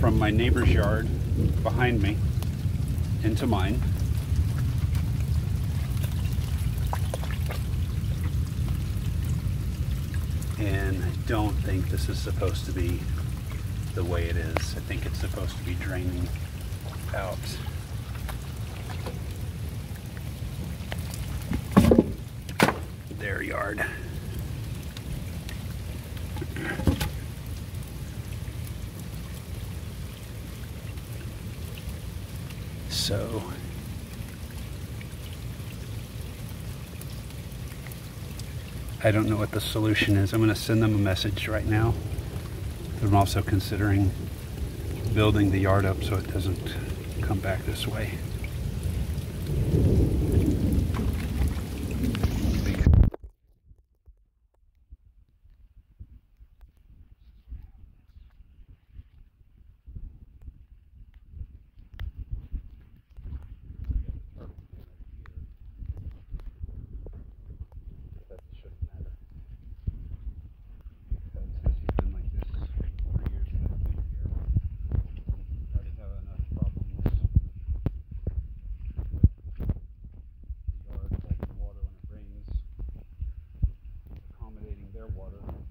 from my neighbor's yard behind me into mine. And I don't think this is supposed to be the way it is. I think it's supposed to be draining out. Their yard. So I don't know what the solution is. I'm going to send them a message right now. I'm also considering building the yard up so it doesn't come back this way. water.